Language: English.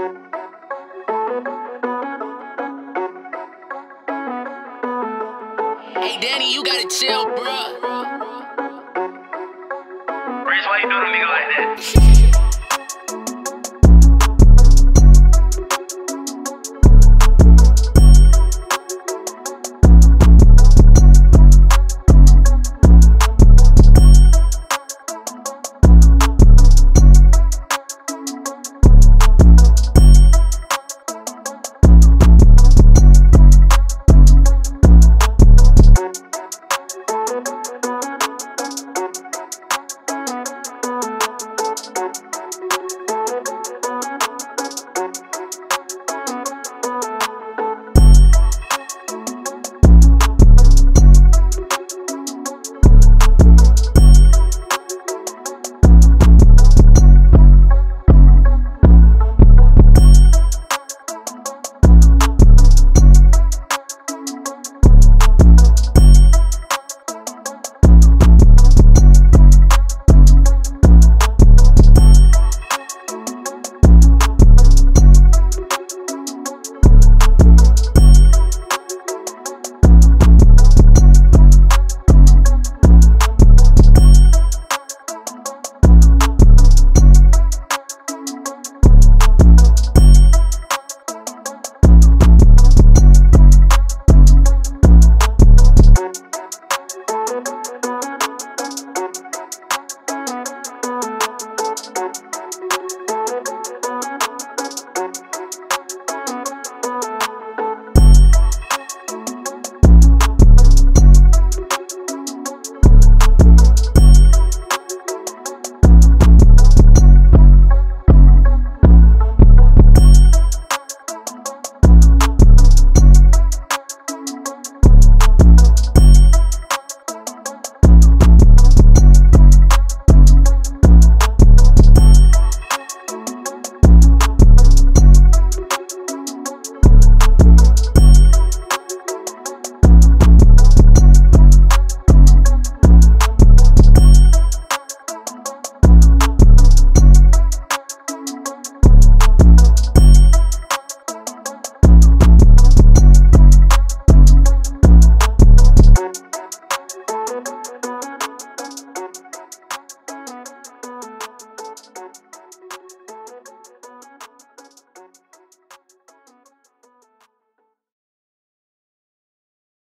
Hey Danny, you gotta chill, bruh. Rich, why you doing to me like that?